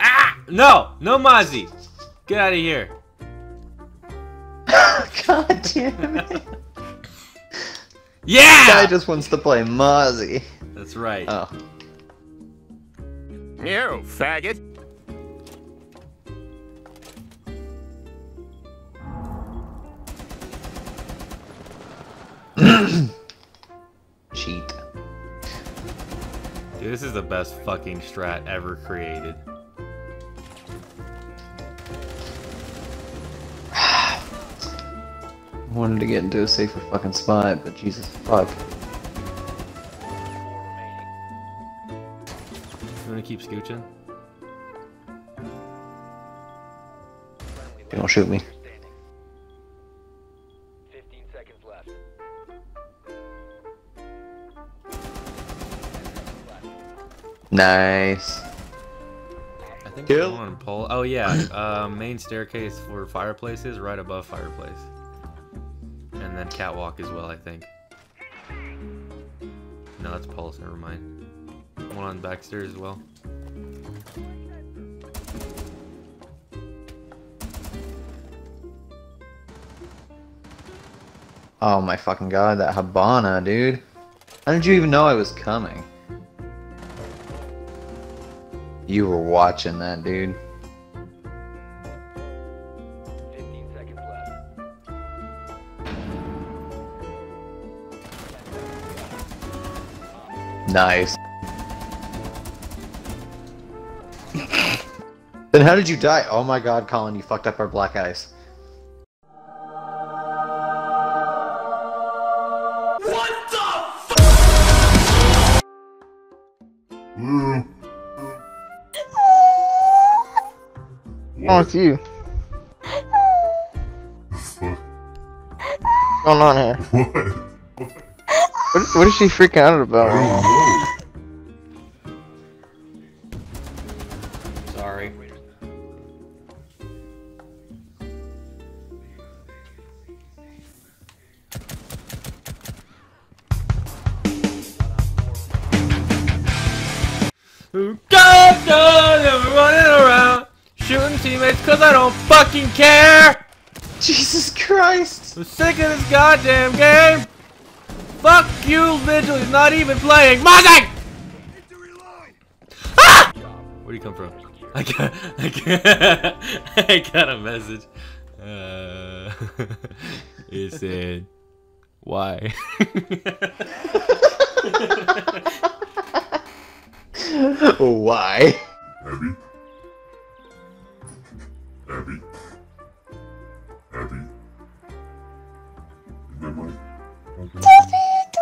ah! No! No Mozzie! Get out of here. God damn it. Yeah! Guy just wants to play Mozzie. That's right. Oh. You faggot. Cheat. Dude, this is the best fucking strat ever created. I wanted to get into a safer fucking spot, but Jesus fuck. You wanna keep scooching? Don't shoot me. Nice. I think Kill. I'm on pole. Oh yeah, uh, main staircase for fireplaces, right above fireplace, and then catwalk as well. I think. No, that's pulse. Never mind. One on back stairs as well. Oh my fucking god, that Habana, dude. How did you even know I was coming? You were watching that, dude. 15 seconds left. Nice. then how did you die? Oh my god, Colin, you fucked up our black eyes. Oh, it's you. What's going on here? What? What, what is she freaking out about? Oh, Sorry. God knows I'm running around shooting teammates cause I don't fucking care! Jesus Christ! I'm sick of this goddamn game! Fuck you, Vigil, he's not even playing! Mozzie! Ah! Where do you come from? I got, I got, I got a message. Uh, it said, why? Why? Abby?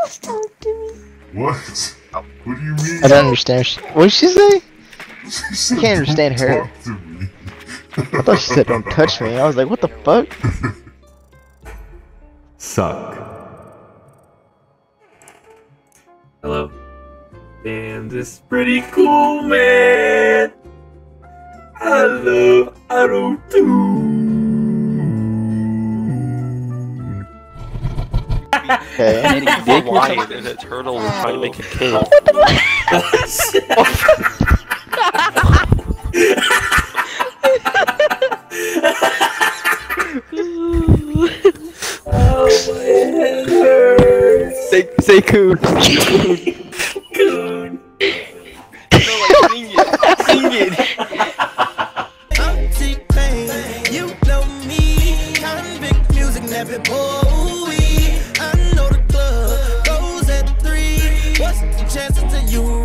Okay. Don't talk to me. What? What do you mean? I don't understand. What did she say? She said, can't understand "Don't her." Talk to me. I thought she said don't touch me. I was like, what the fuck? Suck. Hello. Damn, this is pretty cool, man. I love Auto Okay. Hawaiian and a turtle were trying to make a cake. Say, say coon. I'm chances to you